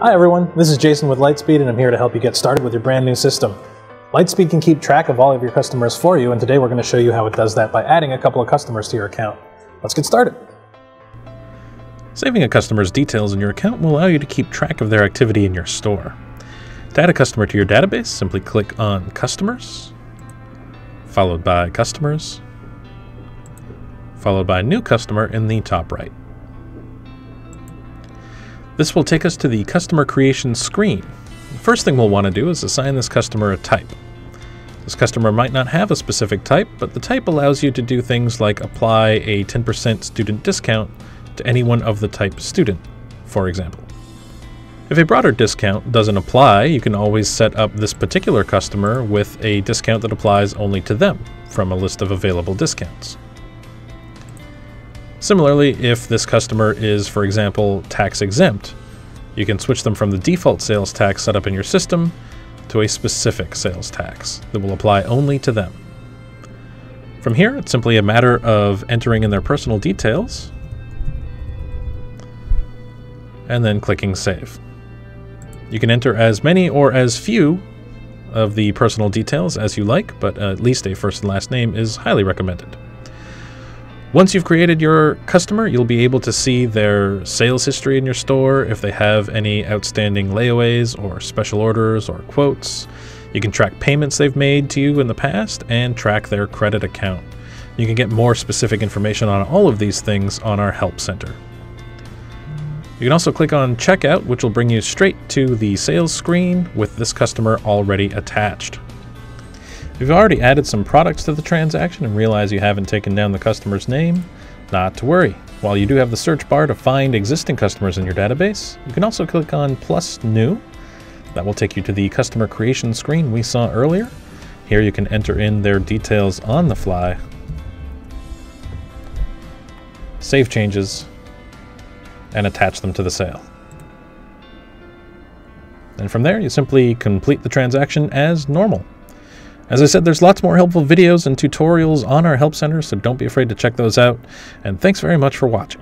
Hi everyone, this is Jason with Lightspeed and I'm here to help you get started with your brand new system. Lightspeed can keep track of all of your customers for you and today we're going to show you how it does that by adding a couple of customers to your account. Let's get started. Saving a customer's details in your account will allow you to keep track of their activity in your store. To add a customer to your database, simply click on Customers, followed by Customers, followed by New Customer in the top right. This will take us to the customer creation screen. The first thing we'll want to do is assign this customer a type. This customer might not have a specific type, but the type allows you to do things like apply a 10% student discount to anyone of the type student, for example. If a broader discount doesn't apply, you can always set up this particular customer with a discount that applies only to them from a list of available discounts. Similarly, if this customer is, for example, tax exempt, you can switch them from the default sales tax set up in your system to a specific sales tax that will apply only to them. From here, it's simply a matter of entering in their personal details and then clicking Save. You can enter as many or as few of the personal details as you like, but at least a first and last name is highly recommended. Once you've created your customer, you'll be able to see their sales history in your store, if they have any outstanding layaways or special orders or quotes. You can track payments they've made to you in the past and track their credit account. You can get more specific information on all of these things on our Help Center. You can also click on Checkout, which will bring you straight to the sales screen with this customer already attached. If you've already added some products to the transaction and realize you haven't taken down the customer's name, not to worry. While you do have the search bar to find existing customers in your database, you can also click on Plus New. That will take you to the customer creation screen we saw earlier. Here you can enter in their details on the fly, save changes, and attach them to the sale. And from there, you simply complete the transaction as normal. As I said, there's lots more helpful videos and tutorials on our Help Center, so don't be afraid to check those out. And thanks very much for watching.